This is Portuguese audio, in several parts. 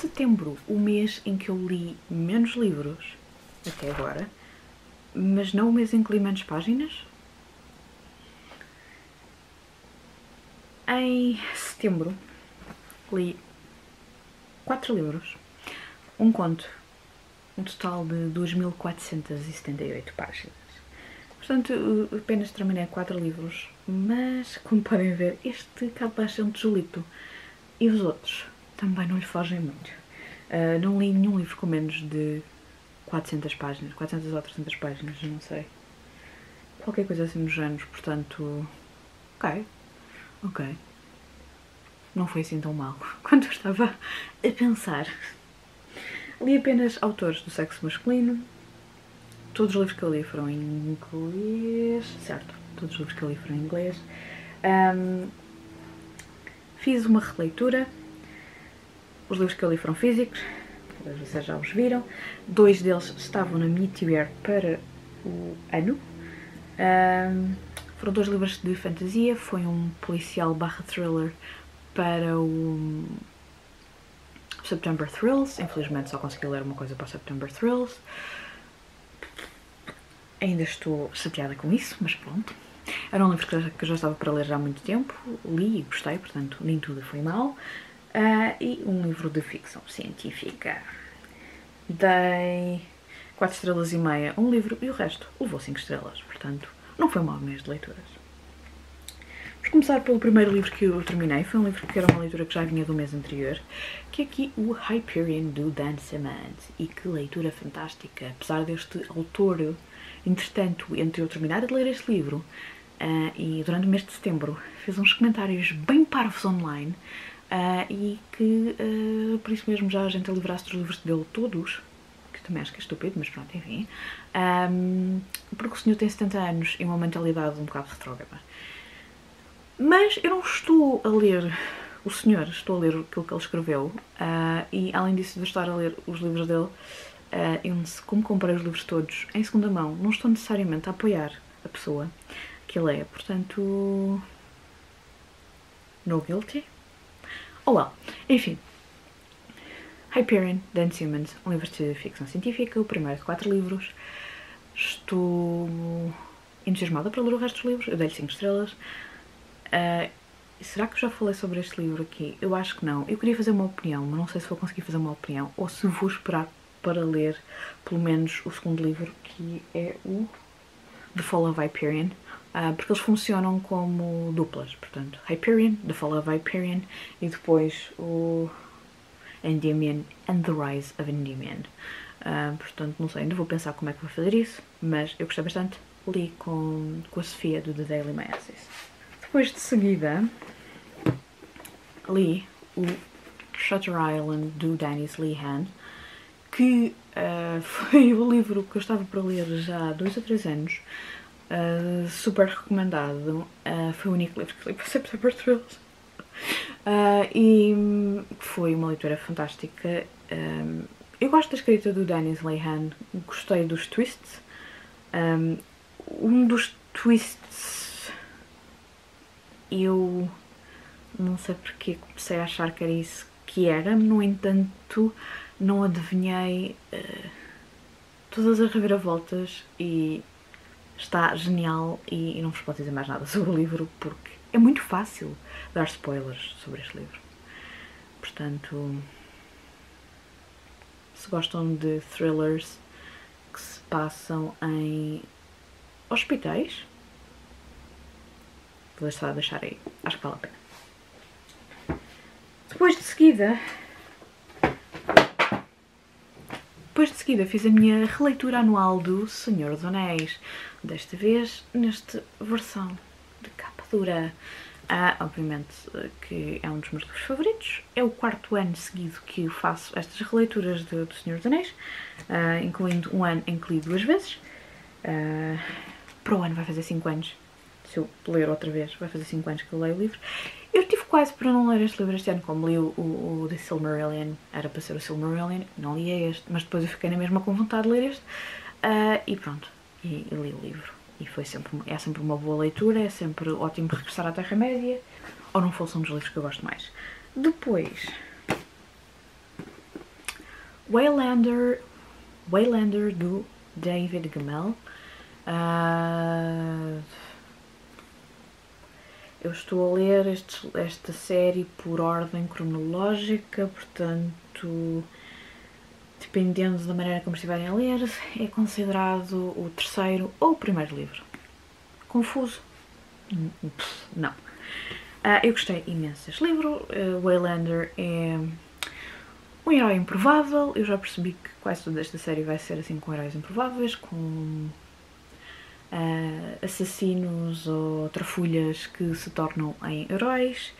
setembro o mês em que eu li menos livros até agora, mas não o mês em que li menos páginas. Em setembro li quatro livros, um conto, um total de 2.478 páginas. Portanto, apenas terminei quatro livros, mas como podem ver, este cabe bastante julito. E os outros também não lhe fogem muito. Uh, não li nenhum livro com menos de 400 páginas, 400 ou 300 páginas, não sei. Qualquer coisa assim nos género, portanto. Ok. Ok. Não foi assim tão mal quanto eu estava a pensar. Li apenas autores do sexo masculino. Todos os livros que eu li foram em inglês. Certo, todos os livros que eu li foram em inglês. Um, fiz uma releitura. Os livros que eu li foram físicos, vocês já os viram. Dois deles estavam na TBR para o ano. Um, foram dois livros de fantasia. Foi um policial barra thriller para o September Thrills. Infelizmente só consegui ler uma coisa para o September Thrills. Ainda estou chateada com isso, mas pronto. Era um livro que eu já estava para ler há muito tempo. Li e gostei, portanto, nem tudo foi mal. Uh, e um livro de ficção científica. Dei 4 estrelas e meia um livro e o resto levou 5 estrelas. Portanto, não foi mau mês de leituras. Vamos começar pelo primeiro livro que eu terminei. Foi um livro que era uma leitura que já vinha do mês anterior, que é aqui o Hyperion do Dan Simmons. E que leitura fantástica! Apesar deste autor, entretanto, entre eu terminar de ler este livro uh, e durante o mês de setembro, fez uns comentários bem parvos online uh, e que uh, por isso mesmo já a gente livrasse dos livros dele todos, que também acho que é estúpido, mas pronto, enfim, um, porque o senhor tem 70 anos e uma mentalidade um bocado retrógrada. Mas eu não estou a ler o senhor, estou a ler aquilo que ele escreveu uh, e além disso de estar a ler os livros dele, eu, como comprei os livros todos em segunda mão, não estou necessariamente a apoiar a pessoa que ele é, portanto, no guilty. Oh well, enfim. Hyperion, Dan Simmons, um livro de ficção científica, o primeiro de quatro livros. Estou entusiasmada para ler o resto dos livros, eu dei-lhe 5 estrelas. Uh, será que eu já falei sobre este livro aqui? Eu acho que não. Eu queria fazer uma opinião, mas não sei se vou conseguir fazer uma opinião ou se vou esperar para ler pelo menos o segundo livro, que é o The Fall of Hyperion, uh, porque eles funcionam como duplas. Portanto, Hyperion, The Fall of Hyperion e depois o Endymion and the Rise of Endymion. Uh, portanto, não sei, ainda vou pensar como é que vou fazer isso, mas eu gostei bastante. Li com, com a Sofia do The Daily Mimesis. Depois de seguida, li o Shutter Island do Dennis Lehan, que uh, foi o livro que eu estava para ler já há dois ou três anos, uh, super recomendado, uh, foi o único livro que li para September Thrills. e foi uma leitura fantástica. Um, eu gosto da escrita do Dennis Lehan, gostei dos twists. Um, um dos twists eu não sei porque comecei a achar que era isso que era, no entanto não adivinhei uh, todas as reviravoltas e está genial e, e não vos posso dizer mais nada sobre o livro porque é muito fácil dar spoilers sobre este livro. Portanto, se gostam de thrillers que se passam em hospitais, Vou só deixar aí. Acho que vale a pena. Depois de seguida... Depois de seguida fiz a minha releitura anual do Senhor dos Anéis. Desta vez nesta versão de capa dura. Ah, obviamente que é um dos meus livros favoritos. É o quarto ano seguido que eu faço estas releituras do, do Senhor dos Anéis, ah, incluindo um ano em que li duas vezes. Ah, para o ano vai fazer 5 anos se eu ler outra vez, vai fazer 5 anos que eu leio o livro. Eu tive quase para não ler este livro este ano, como li o, o, o The Silmarillion, era para ser o Silmarillion, não li este, mas depois eu fiquei na mesma com vontade de ler este, uh, e pronto, e, e, li o livro. E foi sempre, é sempre uma boa leitura, é sempre ótimo regressar à Terra-média, ou não fosse um dos livros que eu gosto mais. Depois, Waylander, Waylander do David Gemmell. Uh, eu estou a ler este, esta série por ordem cronológica, portanto, dependendo da maneira como estiverem a ler, é considerado o terceiro ou o primeiro livro. Confuso? Não. Uh, eu gostei imenso deste livro. Uh, Waylander é um herói improvável. Eu já percebi que quase toda esta série vai ser assim com heróis improváveis, com uh, assassinos ou trafulhas que se tornam em heróis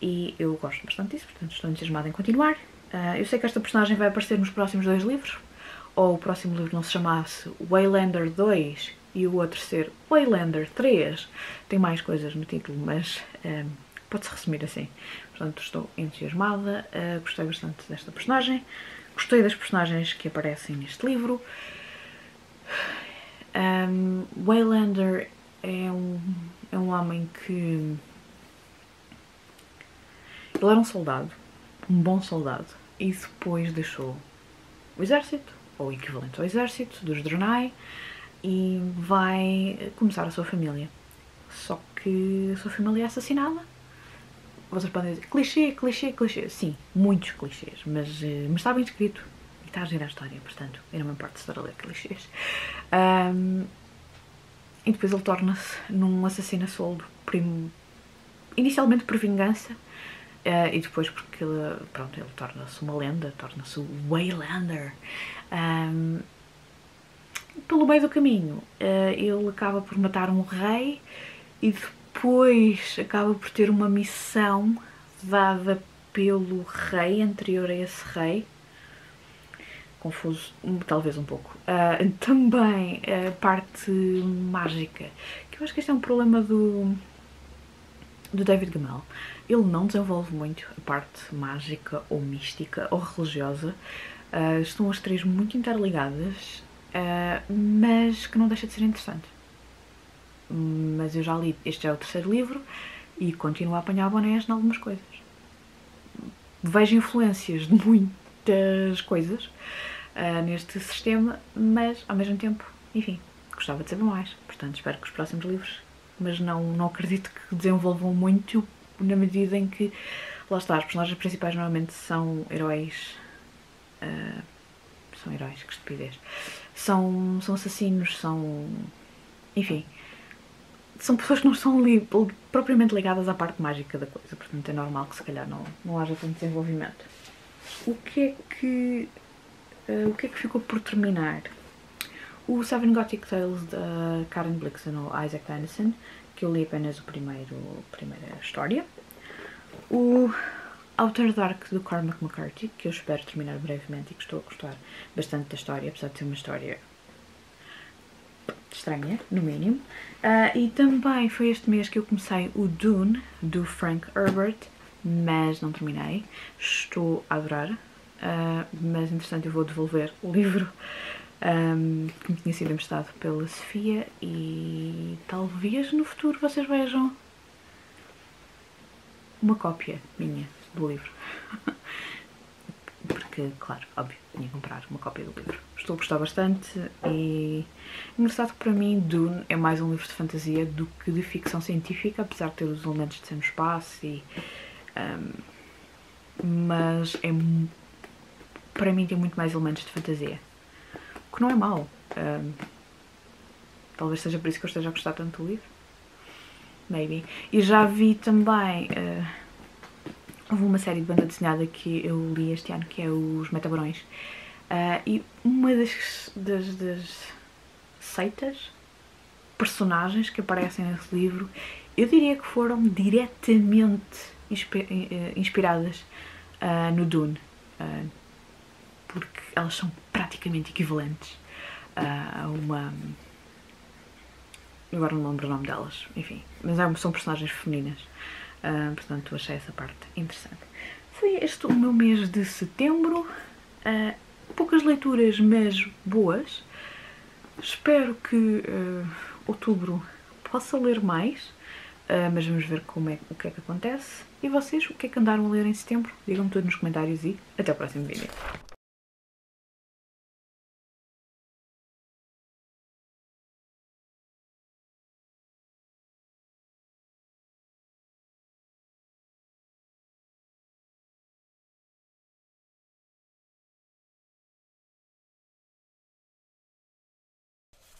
e eu gosto bastante disso, portanto estou entusiasmada em continuar. Uh, eu sei que esta personagem vai aparecer nos próximos dois livros, ou o próximo livro não se chamasse Waylander 2 e o outro ser Waylander 3. Tem mais coisas no título, mas uh, pode-se resumir assim. Portanto, estou entusiasmada, uh, gostei bastante desta personagem, gostei das personagens que aparecem neste livro. Um, Waylander é um, é um homem que. Ele era um soldado, um bom soldado, e depois deixou o exército, ou o equivalente ao exército, dos Draenei, e vai começar a sua família. Só que a sua família é assassinada. Vocês podem dizer clichê, clichê, clichê. Sim, muitos clichês, mas, eh, mas está bem escrito está a girar a história, portanto, eu não me importo de estar a ler clichês. Um, e depois ele torna-se num assassino a soldo, inicialmente por vingança, uh, e depois porque ele, pronto, ele torna-se uma lenda, torna-se o Waylander. Um, pelo meio do caminho, uh, ele acaba por matar um rei e depois acaba por ter uma missão dada pelo rei anterior a esse rei confuso, talvez um pouco. Uh, também a parte mágica, que eu acho que este é um problema do, do David Gemmell. Ele não desenvolve muito a parte mágica ou mística ou religiosa. Uh, estão as três muito interligadas, uh, mas que não deixa de ser interessante. Mas eu já li, este é o terceiro livro e continuo a apanhar bonés em algumas coisas. Vejo influências de muitas coisas, uh, neste sistema, mas ao mesmo tempo, enfim, gostava de saber mais. Portanto, espero que os próximos livros, mas não, não acredito que desenvolvam muito na medida em que, lá está, os personagens principais normalmente são heróis. Uh, são heróis, que estupidez. São, são assassinos, são. Enfim. São pessoas que não são li propriamente ligadas à parte mágica da coisa, portanto é normal que se calhar não, não haja tanto desenvolvimento. O que é que Uh, o que é que ficou por terminar? O Seven Gothic Tales da Karen Blixen ou Isaac Dennison, que eu li apenas o primeiro, a primeira história. O Outer Dark do Cormac McCarthy, que eu espero terminar brevemente e que estou a gostar bastante da história, apesar de ser uma história estranha, no mínimo. Uh, e também foi este mês que eu comecei o Dune, do Frank Herbert, mas não terminei. Estou a adorar. Uh, mas entretanto eu vou devolver o livro um, que me tinha sido emprestado pela Sofia e talvez no futuro vocês vejam uma cópia minha do livro. Porque, claro, óbvio, tinha que comprar uma cópia do livro. Estou a gostar bastante e engraçado que para mim Dune é mais um livro de fantasia do que de ficção científica, apesar de ter os elementos de ser no espaço e. Um, mas é para mim tem muito mais elementos de fantasia. O que não é mau. Um, talvez seja por isso que eu esteja a gostar tanto do livro. Maybe. E já vi também. Uh, houve uma série de banda desenhada que eu li este ano que é Os Metabarões. Uh, e uma das, das, das seitas, personagens que aparecem nesse livro, eu diria que foram diretamente eh, inspiradas uh, no Dune. Uh, porque elas são praticamente equivalentes a uma. Agora não lembro o nome delas, enfim, mas são personagens femininas, uh, portanto achei essa parte interessante. Foi este o meu mês de setembro, uh, poucas leituras, mas boas. Espero que uh, outubro possa ler mais, mas vamos ver como é, o que é que acontece. E vocês, o que é que andaram a ler em setembro? Digam-me tudo nos comentários e até o próximo vídeo.